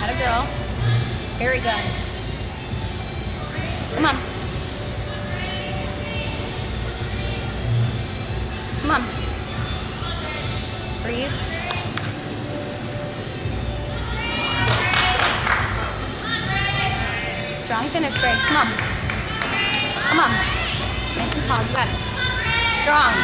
Had a girl. Very good. Come on. Come on. Breathe. Strong finish, Grace. Come on. Come on. Nice and tall. You got it. Strong.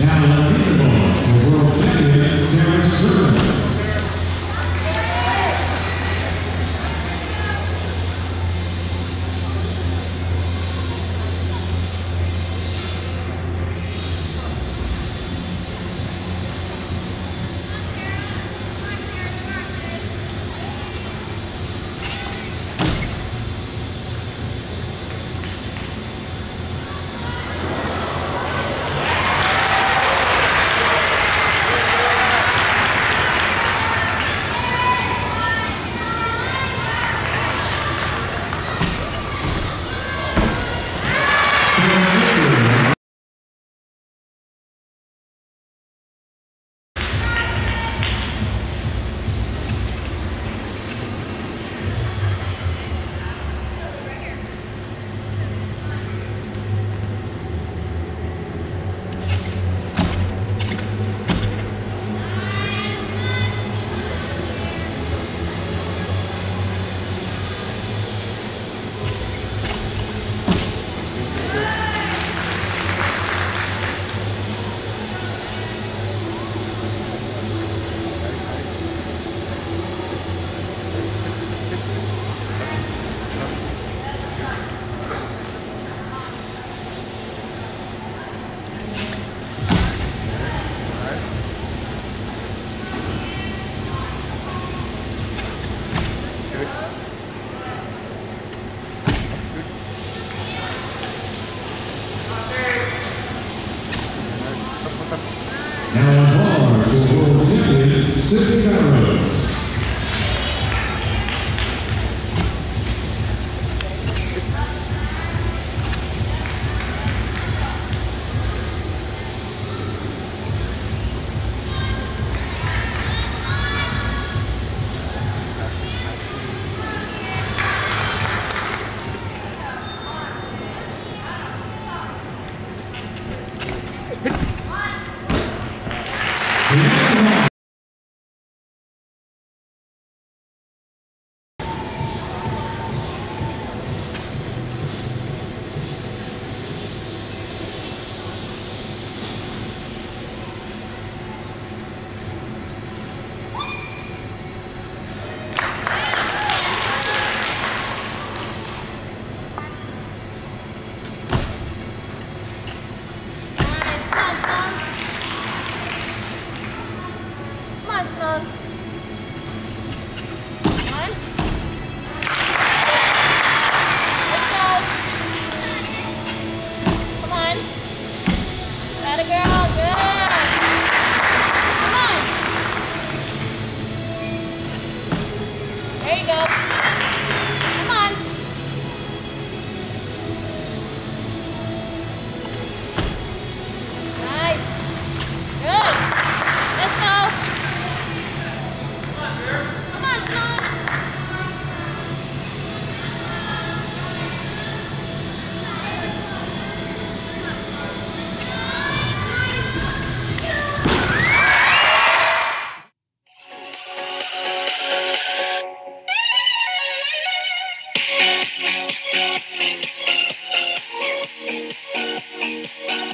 Now, the leaderboard for world champion, Terrence Sherman. Super Thank you.